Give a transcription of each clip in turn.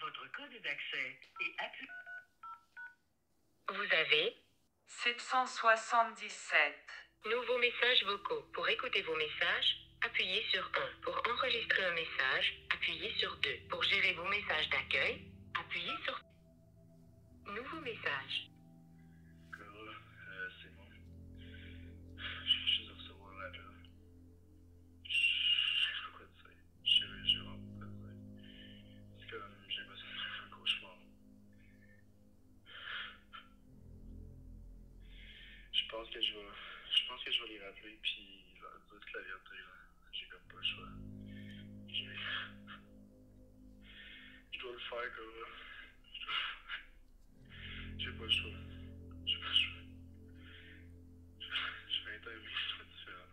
Votre code d'accès et appuyez. Vous avez 777. nouveaux messages vocaux. Pour écouter vos messages, appuyez sur 1. Pour enregistrer un message, appuyez sur 2. Pour gérer vos messages d'accueil, appuyez sur Nouveau message. Pense que je vais, je pense que je vais les rappeler puis leur dire toute la vérité. J'ai comme pas le choix. Je dois le faire, comme, dois- j'ai pas le choix. J'ai pas le choix. Je, vais être un vie soit différent.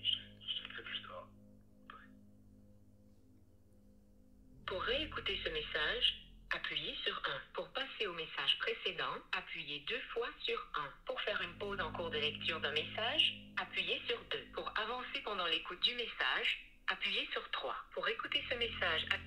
Je, te plus tard. Pour réécouter ce message, appuyez sur 1. Précédent, appuyez deux fois sur 1. Pour faire une pause en cours de lecture d'un message, appuyez sur 2. Pour avancer pendant l'écoute du message, appuyez sur 3. Pour écouter ce message, app-